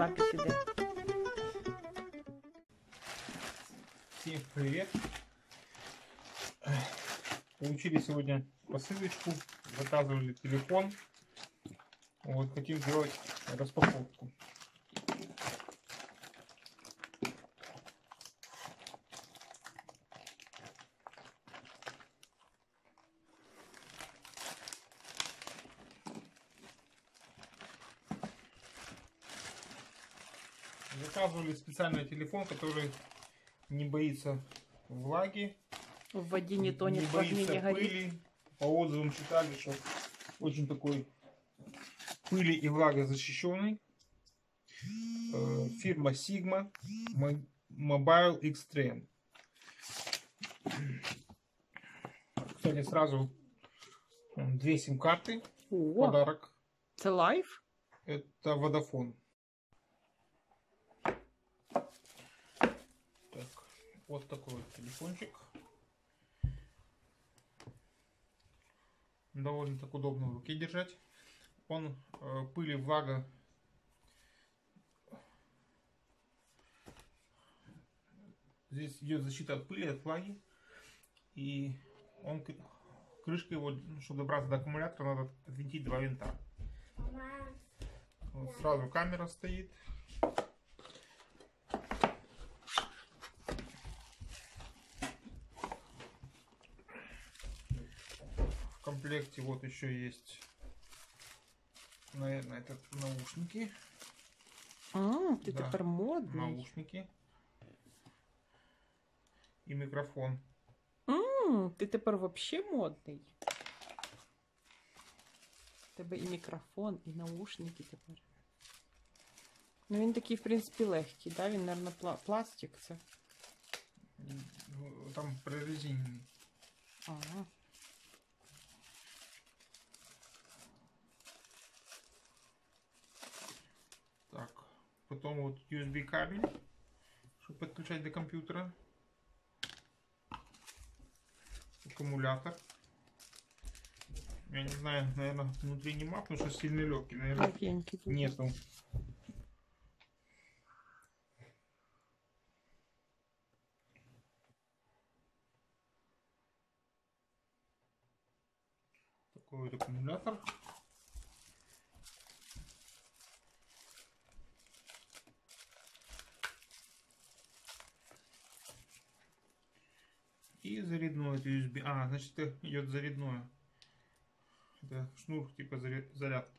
запись іде. Всем привет! Получили сегодня посылочку, заказывали телефон. Вот хотим сделать распаковку. Заказывали специальный телефон, который не боится влаги, В воді не тонет, не в огне боится не горит. пыли. По отзывам читали, что очень такой пыли и влагозащищенный. Э, Фирма Sigma Mo- Mobile Extreme. Кстати, сразу м, две сим-карты. Подарок. це лайф? Это Vodafone. Так, вот такой вот телефончик. Довольно так удобно в руке держать. Он э, пыли, влага. Здесь идет защита от пыли, от влаги. И он крышка его, чтобы добраться до аккумулятора, надо отвинтить два винта. Вот сразу камера стоит. В комплекте вот еще есть, наверное, это наушники. А, ти Да. тепер модний. Наушники. И микрофон. М, ти тепер вообще модний. У тебе і мікрофон, і наушники тепер. Ну він такий, в принципі, легкий, да? Він, мабуть, пла- пластик це. Ну, Там прорезиненный. Ага. Потом вот USB кабель, чтобы подключать до компьютера. Аккумулятор. Я не знаю, наверное, внутри не маг, потому что сильно легкий, наверное, Легенький. нету. Такой вот аккумулятор. И зарядной это USB. А, значит, это идет зарядное. Это шнур типа заря- зарядки.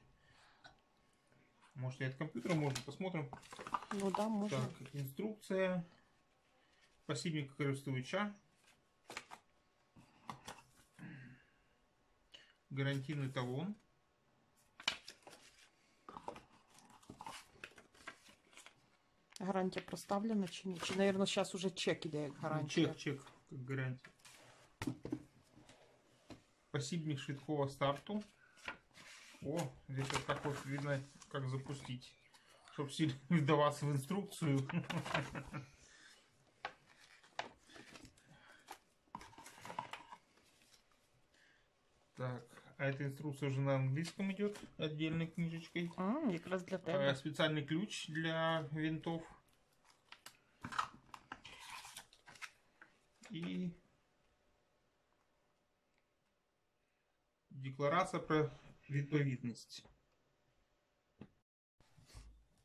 Может, и от компьютера можно, посмотрим. Ну да, можна. Так, инструкция. Посібник користувача. Гарантийный талон. Гарантія проставлена чи ні? Чи, мабуть, зараз уже чек іде як гарантія? Чек, чек, как гарантия. Посібник швидкого старту. О, здесь вот так вот видно, как запустить. Чтобы сильно вдаваться в инструкцию. Так, а эта инструкция уже на английском идет отдельной книжечкой. А, якраз для Э, тебе. Специальный ключ для винтов. И декларация про відповідність.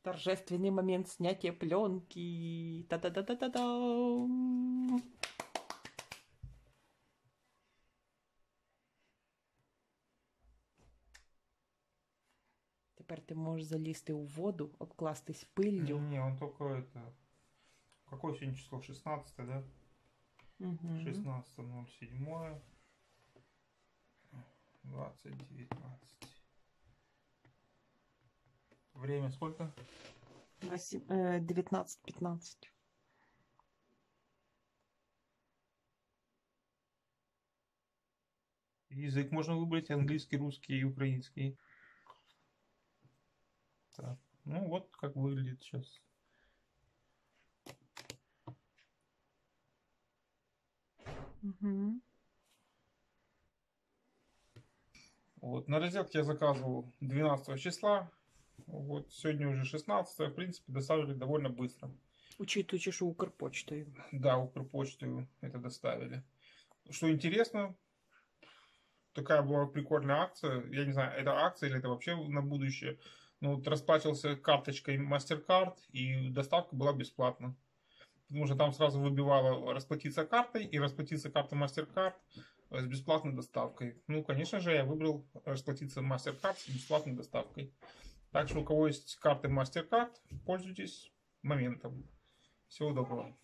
Торжественный момент снятия пленки. Та-да-да-да-да-да. Тепер ти можеш залізти у воду, обкластись пиллю. Не, он только это... Какое сегодня число? 16, да? Мгм. 16.07. 20.19. Время сколько? Восім- е, 19-15. Язык можно выбрать английский, русский и украинский. Так. Ну вот как выглядит сейчас. Угу. Вот, на розетке я заказывал 12 числа. Вот сегодня уже 16 в принципе, доставили довольно быстро. Учитуючи, що Укрпочтою. Да, Укрпочту это доставили. Что интересно, такая была прикольная акция. Я не знаю, это акция или это вообще на будущее. Ну, вот расплачивался карточкой MasterCard, и доставка была бесплатна. Потому что там сразу выбивало расплатиться картой и расплатиться картой MasterCard с бесплатной доставкой. Ну, конечно же, я выбрал расплатиться MasterCard с бесплатной доставкой. Так что у кого есть карты MasterCard, пользуйтесь моментом. Всего доброго.